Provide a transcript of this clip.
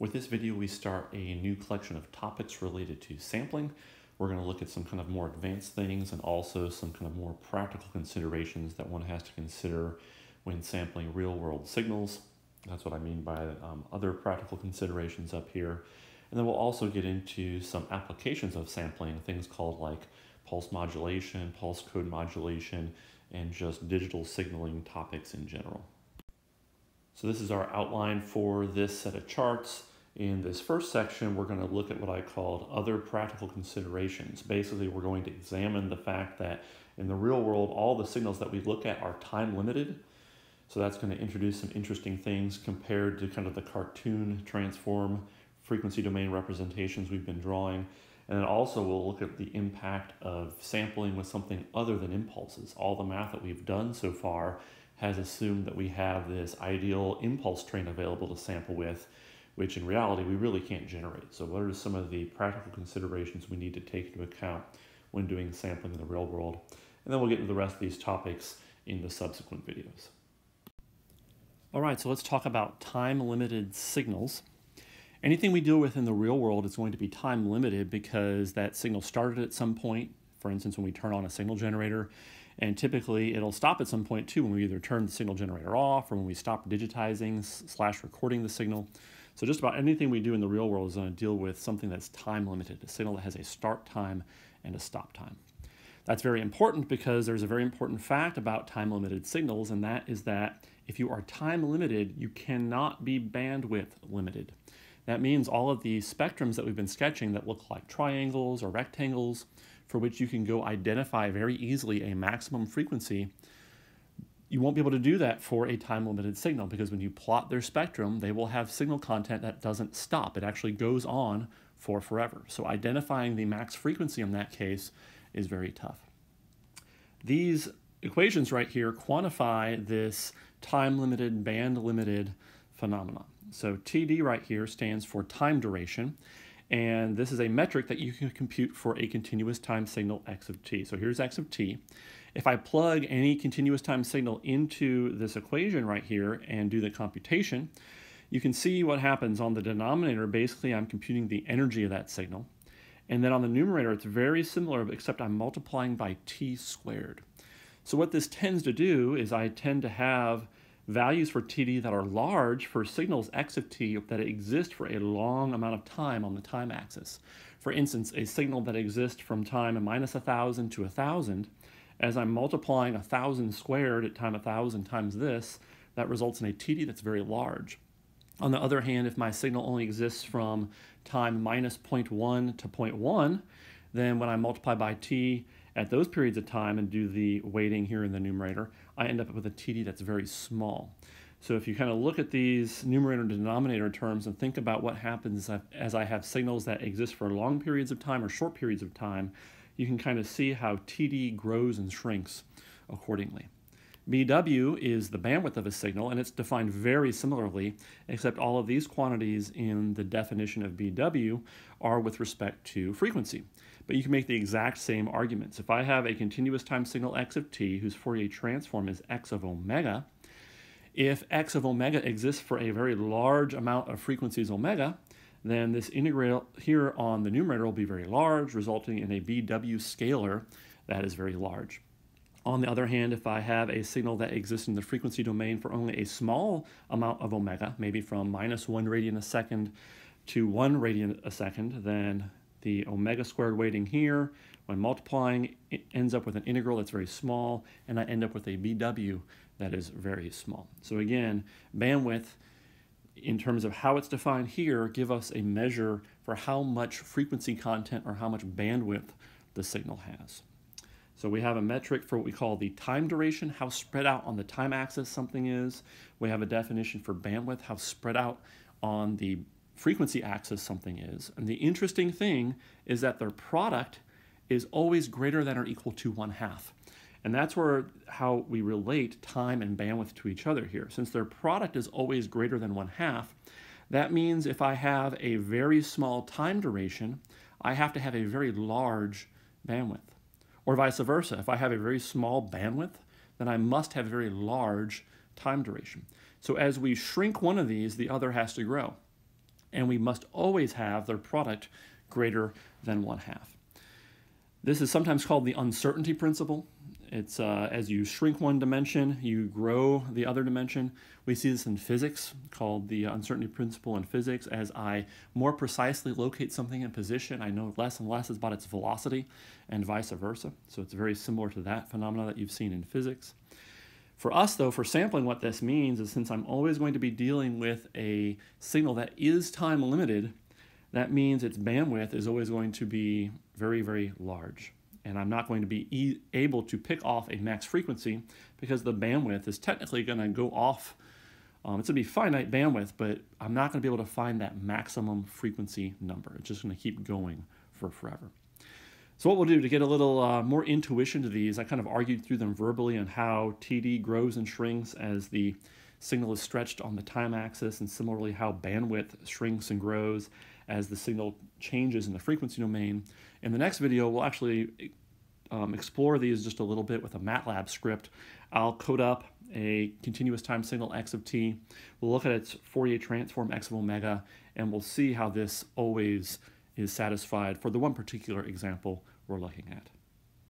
With this video, we start a new collection of topics related to sampling. We're going to look at some kind of more advanced things and also some kind of more practical considerations that one has to consider when sampling real world signals. That's what I mean by um, other practical considerations up here. And then we'll also get into some applications of sampling, things called like pulse modulation, pulse code modulation, and just digital signaling topics in general. So this is our outline for this set of charts. In this first section, we're going to look at what I called other practical considerations. Basically, we're going to examine the fact that in the real world, all the signals that we look at are time limited. So that's going to introduce some interesting things compared to kind of the cartoon transform frequency domain representations we've been drawing. And then also we'll look at the impact of sampling with something other than impulses. All the math that we've done so far has assumed that we have this ideal impulse train available to sample with, which in reality we really can't generate. So what are some of the practical considerations we need to take into account when doing sampling in the real world? And then we'll get into the rest of these topics in the subsequent videos. All right, so let's talk about time-limited signals. Anything we deal with in the real world is going to be time limited because that signal started at some point, for instance, when we turn on a signal generator, and typically it'll stop at some point too when we either turn the signal generator off or when we stop digitizing slash recording the signal. So just about anything we do in the real world is going to deal with something that's time limited, a signal that has a start time and a stop time. That's very important because there's a very important fact about time limited signals, and that is that if you are time limited, you cannot be bandwidth limited. That means all of the spectrums that we've been sketching that look like triangles or rectangles, for which you can go identify very easily a maximum frequency, you won't be able to do that for a time limited signal because when you plot their spectrum, they will have signal content that doesn't stop. It actually goes on for forever. So identifying the max frequency in that case is very tough. These equations right here quantify this time-limited, band-limited phenomenon. So TD right here stands for time duration, and this is a metric that you can compute for a continuous time signal x of t. So here's x of t. If I plug any continuous time signal into this equation right here and do the computation, you can see what happens on the denominator. Basically, I'm computing the energy of that signal. And then on the numerator, it's very similar, except I'm multiplying by t squared. So what this tends to do is I tend to have values for TD that are large for signals x of t that exist for a long amount of time on the time axis. For instance, a signal that exists from time minus 1,000 to 1,000, as I'm multiplying 1,000 squared at time 1,000 times this, that results in a TD that's very large. On the other hand, if my signal only exists from time minus 0.1 to 0.1, then when I multiply by t at those periods of time and do the weighting here in the numerator, I end up with a TD that's very small. So if you kind of look at these numerator and denominator terms and think about what happens as I have signals that exist for long periods of time or short periods of time, you can kind of see how TD grows and shrinks accordingly. BW is the bandwidth of a signal, and it's defined very similarly, except all of these quantities in the definition of BW are with respect to frequency. But you can make the exact same arguments. If I have a continuous time signal x of t, whose Fourier transform is x of omega, if x of omega exists for a very large amount of frequencies omega, then this integral here on the numerator will be very large, resulting in a BW scalar that is very large. On the other hand, if I have a signal that exists in the frequency domain for only a small amount of omega, maybe from minus one radian a second to one radian a second, then the omega squared weighting here, when multiplying, it ends up with an integral that's very small, and I end up with a BW that is very small. So again, bandwidth, in terms of how it's defined here, give us a measure for how much frequency content or how much bandwidth the signal has. So we have a metric for what we call the time duration, how spread out on the time axis something is. We have a definition for bandwidth, how spread out on the frequency axis something is. And the interesting thing is that their product is always greater than or equal to one half. And that's where how we relate time and bandwidth to each other here. Since their product is always greater than one half, that means if I have a very small time duration, I have to have a very large bandwidth. Or vice versa, if I have a very small bandwidth, then I must have a very large time duration. So as we shrink one of these, the other has to grow. and we must always have their product greater than one half. This is sometimes called the uncertainty principle. It's uh, as you shrink one dimension, you grow the other dimension. We see this in physics, called the uncertainty principle in physics. As I more precisely locate something in position, I know less and less about its velocity, and vice versa. So it's very similar to that phenomena that you've seen in physics. For us, though, for sampling, what this means is since I'm always going to be dealing with a signal that is time limited, that means its bandwidth is always going to be very, very large and I'm not going to be e able to pick off a max frequency because the bandwidth is technically going to go off. Um, it's going to be finite bandwidth, but I'm not going to be able to find that maximum frequency number. It's just going to keep going for forever. So what we'll do to get a little uh, more intuition to these, I kind of argued through them verbally on how TD grows and shrinks as the signal is stretched on the time axis, and similarly how bandwidth shrinks and grows as the signal changes in the frequency domain. In the next video, we'll actually um, explore these just a little bit with a MATLAB script. I'll code up a continuous time signal x of t. We'll look at its Fourier transform x of omega, and we'll see how this always is satisfied for the one particular example we're looking at.